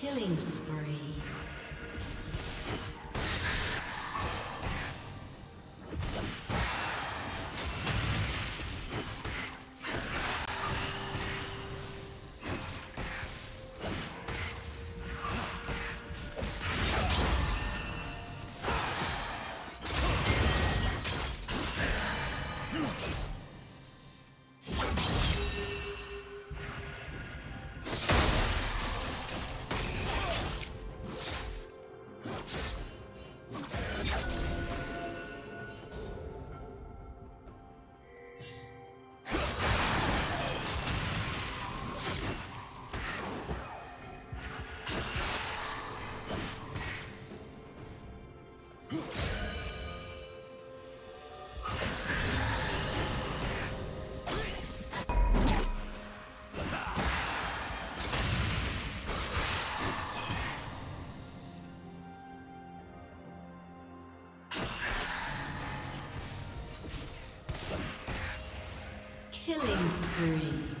Killing spree. Killing spree.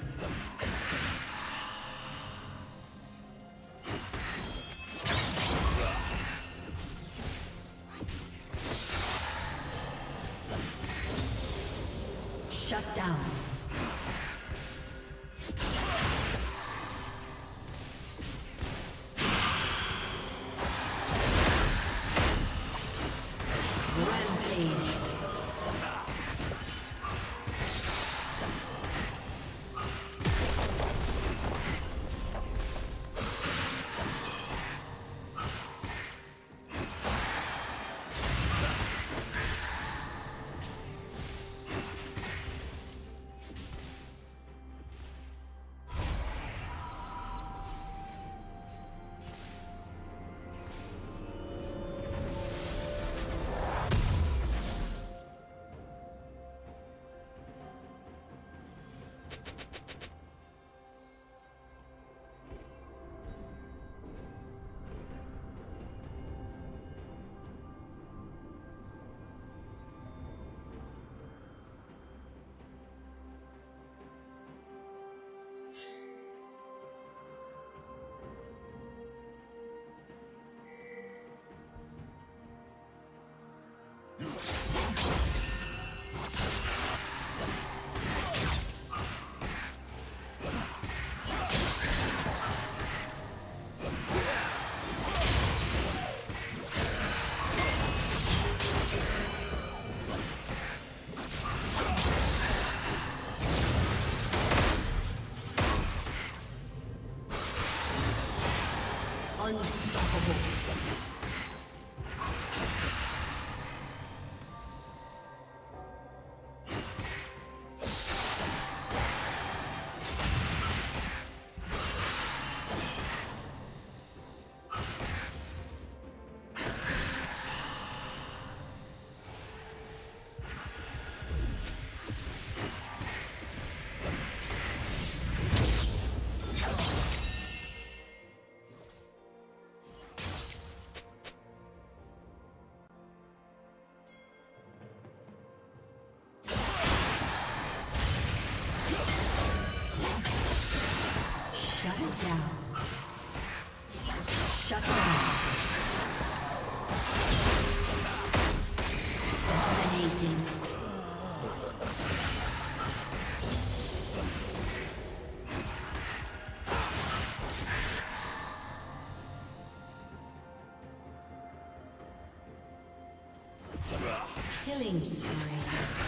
Killing spree.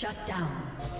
Shut down.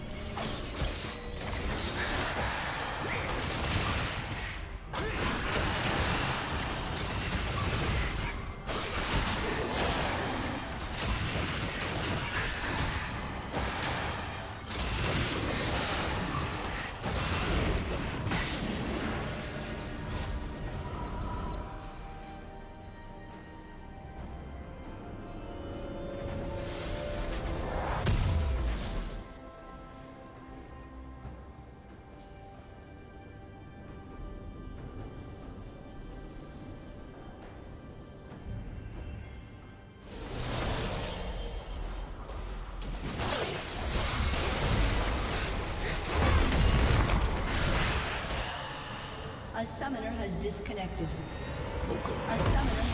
Summoner has disconnected. A summoner has disconnected.